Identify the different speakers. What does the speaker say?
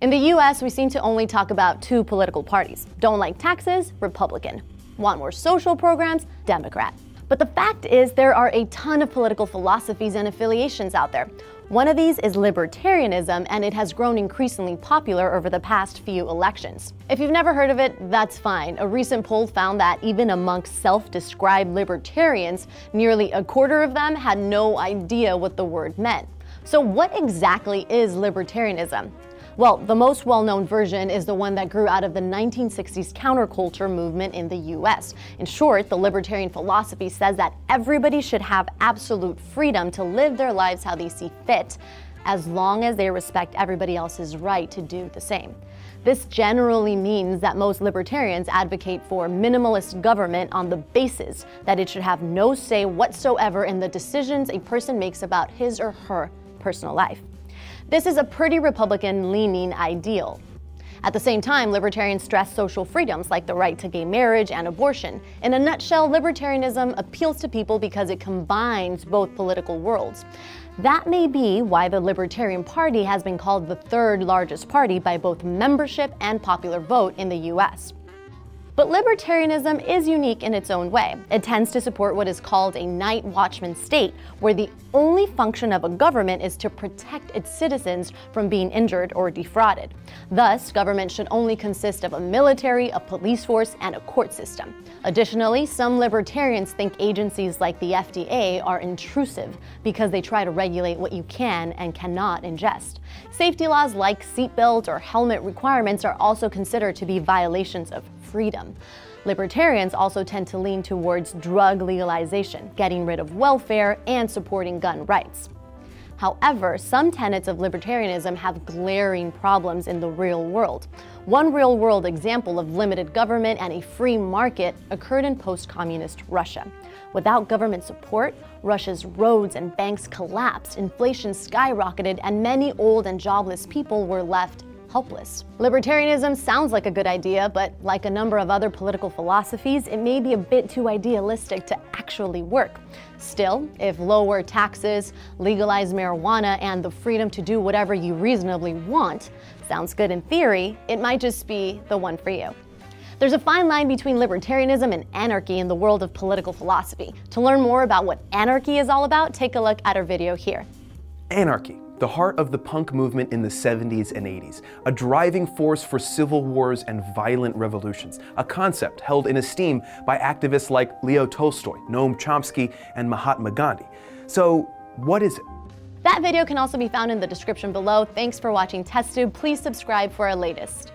Speaker 1: In the US, we seem to only talk about two political parties. Don't like taxes? Republican. Want more social programs? Democrat. But the fact is, there are a ton of political philosophies and affiliations out there. One of these is libertarianism, and it has grown increasingly popular over the past few elections. If you've never heard of it, that's fine. A recent poll found that even amongst self described libertarians, nearly a quarter of them had no idea what the word meant. So, what exactly is libertarianism? Well, the most well known version is the one that grew out of the 1960s counterculture movement in the US. In short, the libertarian philosophy says that everybody should have absolute freedom to live their lives how they see fit, as long as they respect everybody else's right to do the same. This generally means that most libertarians advocate for minimalist government on the basis that it should have no say whatsoever in the decisions a person makes about his or her personal life. This is a pretty Republican leaning ideal. At the same time, libertarians stress social freedoms like the right to gay marriage and abortion. In a nutshell, libertarianism appeals to people because it combines both political worlds. That may be why the Libertarian Party has been called the third largest party by both membership and popular vote in the US. But libertarianism is unique in its own way. It tends to support what is called a night watchman state, where the only function of a government is to protect its citizens from being injured or defrauded. Thus, government should only consist of a military, a police force, and a court system. Additionally, some libertarians think agencies like the FDA are intrusive because they try to regulate what you can and cannot ingest. Safety laws like seatbelt or helmet requirements are also considered to be violations of freedom. Libertarians also tend to lean towards drug legalization, getting rid of welfare, and supporting gun rights. However, some tenets of libertarianism have glaring problems in the real world. One real world example of limited government and a free market occurred in post communist Russia. Without government support, Russia's roads and banks collapsed, inflation skyrocketed, and many old and jobless people were left helpless. Libertarianism sounds like a good idea, but like a number of other political philosophies, it may be a bit too idealistic to actually work. Still, if lower taxes, legalized marijuana, and the freedom to do whatever you reasonably want sounds good in theory, it might just be the one for you. There's a fine line between libertarianism and anarchy in the world of political philosophy. To learn more about what anarchy is all about, take a look at our video here.
Speaker 2: Anarchy the heart of the punk movement in the 70s and 80s, a driving force for civil wars and violent revolutions, a concept held in esteem by activists like Leo Tolstoy, Noam Chomsky, and Mahatma Gandhi. So, what is it?
Speaker 1: That video can also be found in the description below. Thanks for watching TestTube. Please subscribe for our latest.